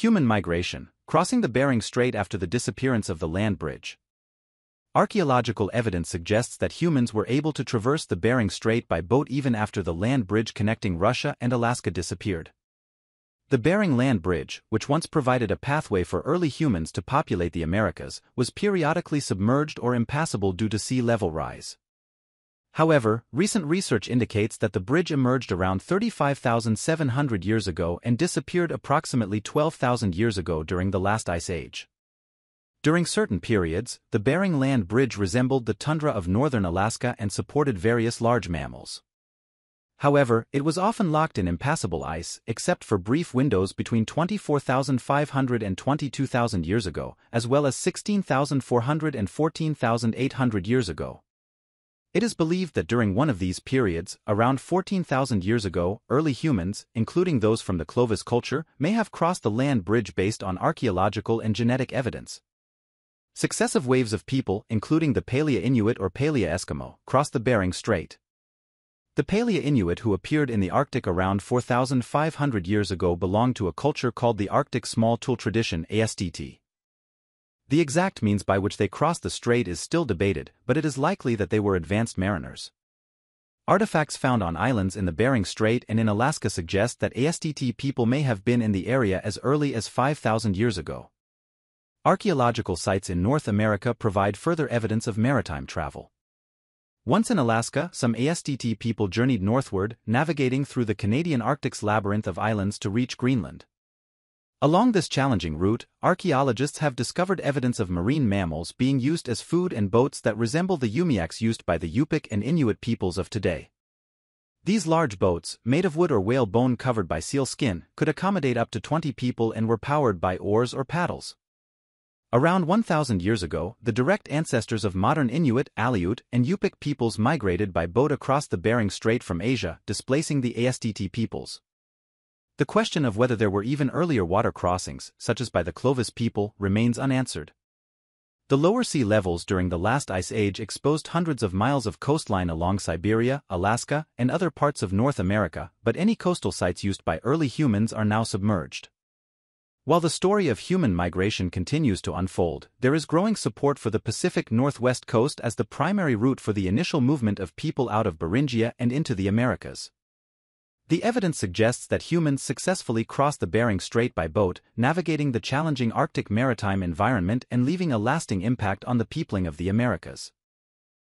Human migration, crossing the Bering Strait after the disappearance of the land bridge. Archaeological evidence suggests that humans were able to traverse the Bering Strait by boat even after the land bridge connecting Russia and Alaska disappeared. The Bering Land Bridge, which once provided a pathway for early humans to populate the Americas, was periodically submerged or impassable due to sea level rise. However, recent research indicates that the bridge emerged around 35,700 years ago and disappeared approximately 12,000 years ago during the last ice age. During certain periods, the Bering Land Bridge resembled the tundra of northern Alaska and supported various large mammals. However, it was often locked in impassable ice, except for brief windows between 24,500 and 22,000 years ago, as well as 16,400 and 14,800 years ago. It is believed that during one of these periods, around 14,000 years ago, early humans, including those from the Clovis culture, may have crossed the land bridge based on archaeological and genetic evidence. Successive waves of people, including the Paleo Inuit or Paleo Eskimo, crossed the Bering Strait. The Paleo Inuit who appeared in the Arctic around 4,500 years ago belonged to a culture called the Arctic Small Tool Tradition ASTT. The exact means by which they crossed the strait is still debated, but it is likely that they were advanced mariners. Artifacts found on islands in the Bering Strait and in Alaska suggest that ASTT people may have been in the area as early as 5,000 years ago. Archaeological sites in North America provide further evidence of maritime travel. Once in Alaska, some ASTT people journeyed northward, navigating through the Canadian Arctic's labyrinth of islands to reach Greenland. Along this challenging route, archaeologists have discovered evidence of marine mammals being used as food and boats that resemble the umiaks used by the Yupik and Inuit peoples of today. These large boats, made of wood or whale bone covered by seal skin, could accommodate up to 20 people and were powered by oars or paddles. Around 1,000 years ago, the direct ancestors of modern Inuit, Aleut, and Yupik peoples migrated by boat across the Bering Strait from Asia, displacing the ASTT peoples. The question of whether there were even earlier water crossings, such as by the Clovis people, remains unanswered. The lower sea levels during the last ice age exposed hundreds of miles of coastline along Siberia, Alaska, and other parts of North America, but any coastal sites used by early humans are now submerged. While the story of human migration continues to unfold, there is growing support for the Pacific Northwest coast as the primary route for the initial movement of people out of Beringia and into the Americas. The evidence suggests that humans successfully crossed the Bering Strait by boat, navigating the challenging Arctic maritime environment and leaving a lasting impact on the peopling of the Americas.